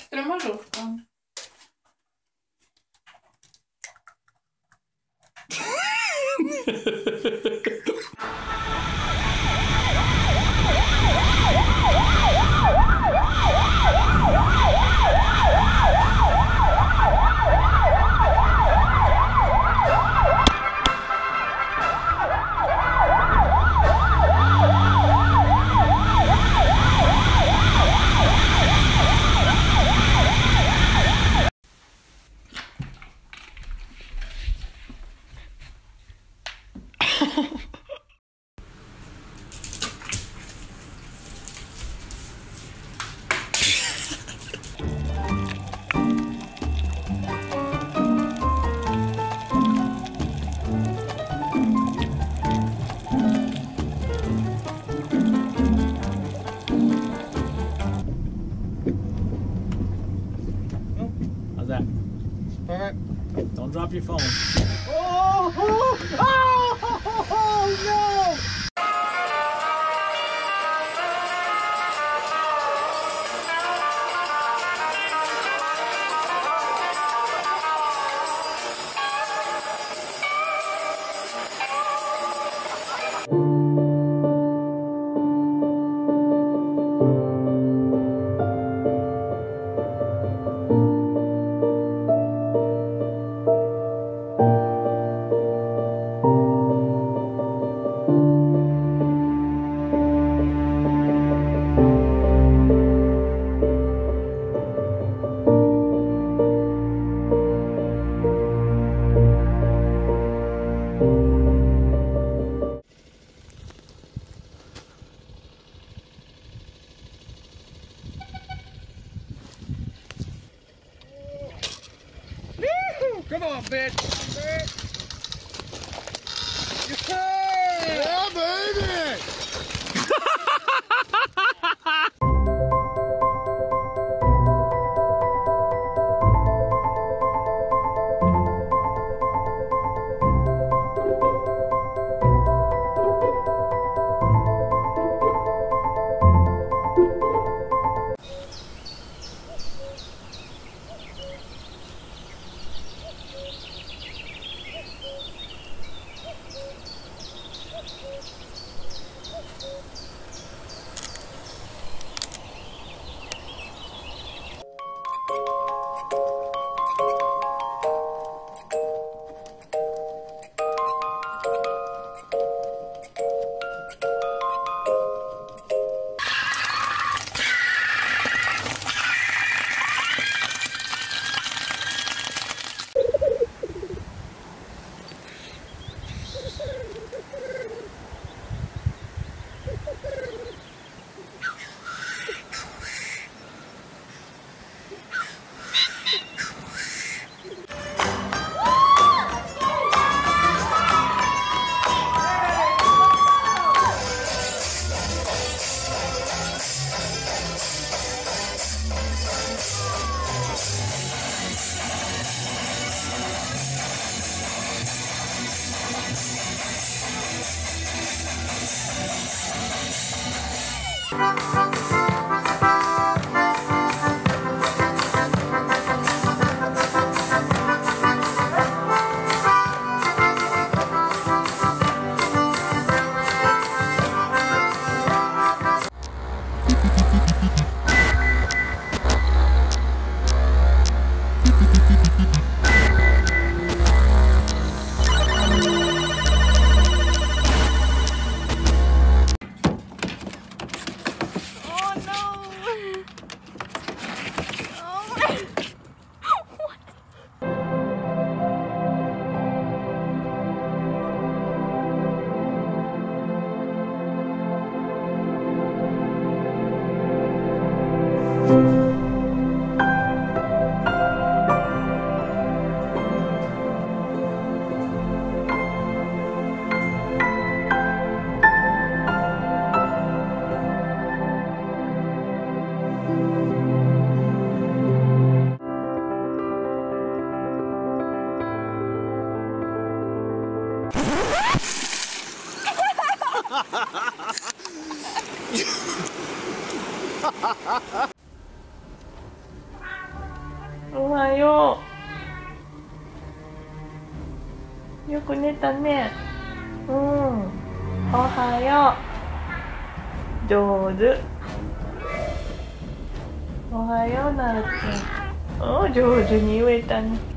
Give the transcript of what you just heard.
Strömmar luften. How's that? Don't drop your phone. Oh, oh, oh, no! On, bitch. おはよう。よく寝たね。うん。おはよう。上手。おはようなるっん。お上手に言えたね。